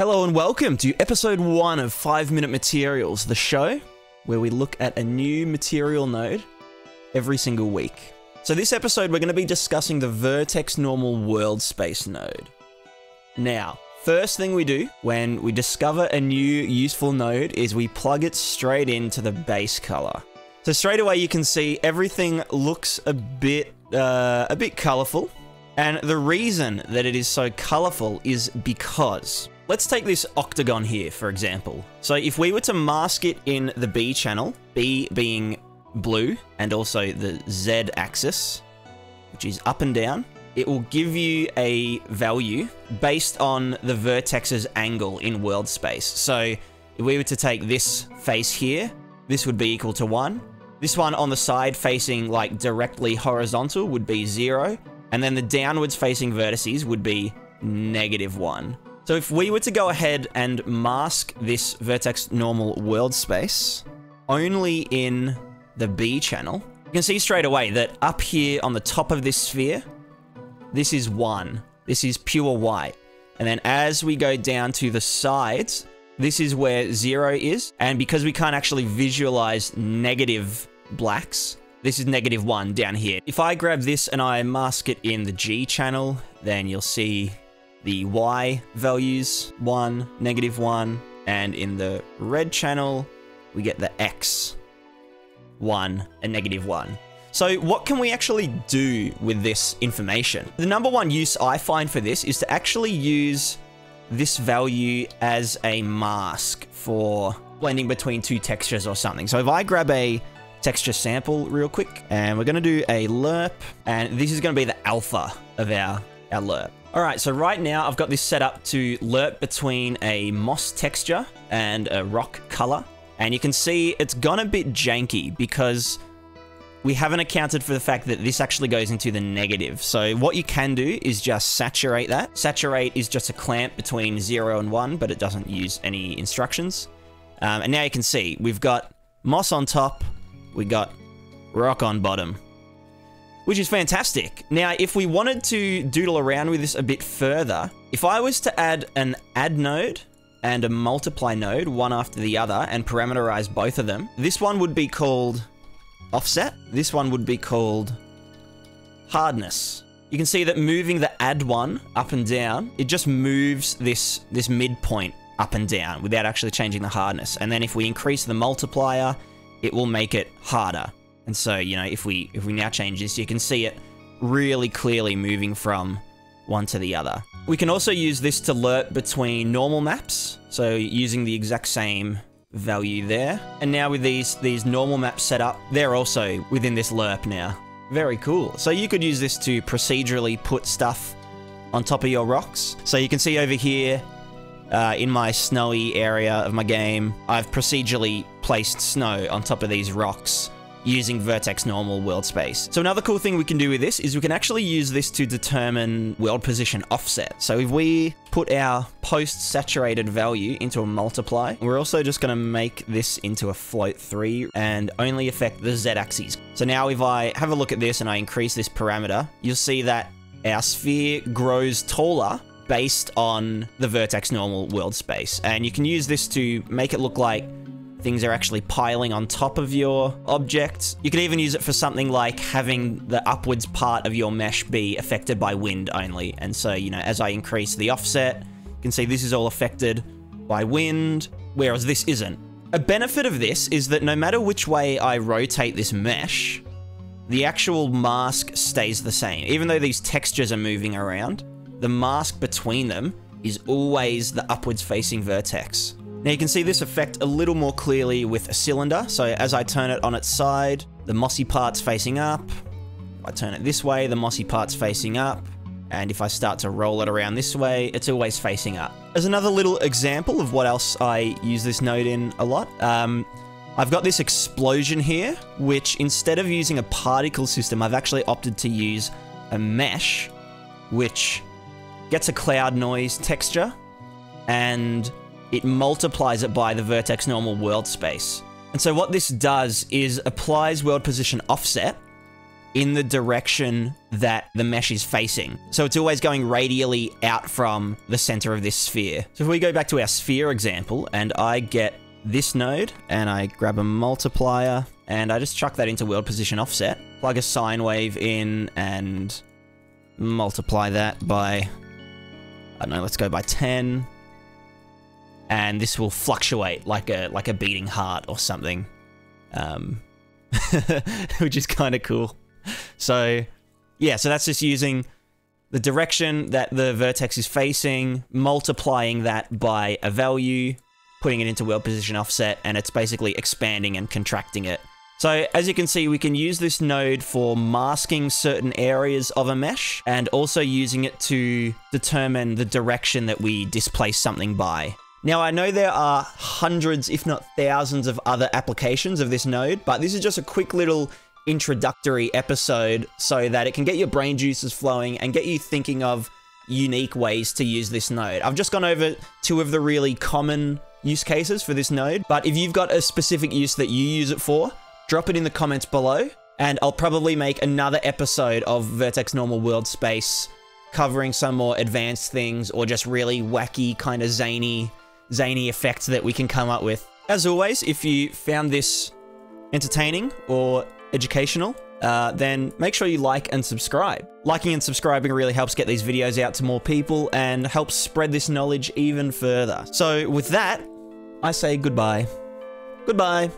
Hello and welcome to episode one of 5 Minute Materials, the show where we look at a new material node every single week. So, this episode, we're going to be discussing the Vertex Normal World Space node. Now, first thing we do when we discover a new useful node is we plug it straight into the base color. So, straight away, you can see everything looks a bit, uh, a bit colorful. And the reason that it is so colorful is because Let's take this octagon here, for example. So if we were to mask it in the B channel, B being blue, and also the Z axis, which is up and down, it will give you a value based on the vertex's angle in world space. So if we were to take this face here, this would be equal to 1. This one on the side facing like directly horizontal would be 0. And then the downwards facing vertices would be negative 1. So if we were to go ahead and mask this vertex normal world space only in the B channel, you can see straight away that up here on the top of this sphere, this is 1. This is pure white. And then as we go down to the sides, this is where 0 is. And because we can't actually visualize negative blacks, this is negative 1 down here. If I grab this and I mask it in the G channel, then you'll see the Y values, 1, negative 1, and in the red channel, we get the X, 1, and negative 1. So what can we actually do with this information? The number one use I find for this is to actually use this value as a mask for blending between two textures or something. So if I grab a texture sample real quick, and we're gonna do a lerp, and this is gonna be the alpha of our, our lerp. All right, so right now I've got this set up to lerp between a moss texture and a rock color. And you can see it's gone a bit janky because we haven't accounted for the fact that this actually goes into the negative. So what you can do is just saturate that. Saturate is just a clamp between 0 and 1, but it doesn't use any instructions. Um, and now you can see we've got moss on top, we've got rock on bottom which is fantastic. Now, if we wanted to doodle around with this a bit further, if I was to add an add node and a multiply node, one after the other, and parameterize both of them, this one would be called offset. This one would be called hardness. You can see that moving the add one up and down, it just moves this, this midpoint up and down without actually changing the hardness. And then if we increase the multiplier, it will make it harder. And so, you know, if we if we now change this, you can see it really clearly moving from one to the other. We can also use this to lerp between normal maps, so using the exact same value there. And now with these these normal maps set up, they're also within this lerp now. Very cool. So you could use this to procedurally put stuff on top of your rocks. So you can see over here, uh, in my snowy area of my game, I've procedurally placed snow on top of these rocks using vertex normal world space. So another cool thing we can do with this is we can actually use this to determine world position offset. So if we put our post saturated value into a multiply, we're also just going to make this into a float 3 and only affect the z axis. So now if I have a look at this and I increase this parameter, you'll see that our sphere grows taller based on the vertex normal world space. And you can use this to make it look like things are actually piling on top of your object. You could even use it for something like having the upwards part of your mesh be affected by wind only. And so, you know, as I increase the offset, you can see this is all affected by wind, whereas this isn't. A benefit of this is that no matter which way I rotate this mesh, the actual mask stays the same. Even though these textures are moving around, the mask between them is always the upwards facing vertex. Now you can see this effect a little more clearly with a cylinder. So as I turn it on its side, the mossy part's facing up. If I turn it this way, the mossy part's facing up. And if I start to roll it around this way, it's always facing up. As another little example of what else I use this node in a lot, um, I've got this explosion here, which instead of using a particle system, I've actually opted to use a mesh, which gets a cloud noise texture and it multiplies it by the vertex normal world space. And so what this does is applies world position offset in the direction that the mesh is facing. So it's always going radially out from the center of this sphere. So if we go back to our sphere example and I get this node and I grab a multiplier and I just chuck that into world position offset, plug a sine wave in and multiply that by, I don't know, let's go by 10. And this will fluctuate like a like a beating heart or something. Um, which is kind of cool. So, yeah, so that's just using the direction that the vertex is facing, multiplying that by a value, putting it into world position offset, and it's basically expanding and contracting it. So as you can see, we can use this node for masking certain areas of a mesh and also using it to determine the direction that we displace something by. Now, I know there are hundreds, if not thousands, of other applications of this node, but this is just a quick little introductory episode so that it can get your brain juices flowing and get you thinking of unique ways to use this node. I've just gone over two of the really common use cases for this node, but if you've got a specific use that you use it for, drop it in the comments below, and I'll probably make another episode of Vertex Normal World Space covering some more advanced things or just really wacky, kind of zany zany effects that we can come up with. As always, if you found this entertaining or educational, uh, then make sure you like and subscribe. Liking and subscribing really helps get these videos out to more people and helps spread this knowledge even further. So with that, I say goodbye. Goodbye.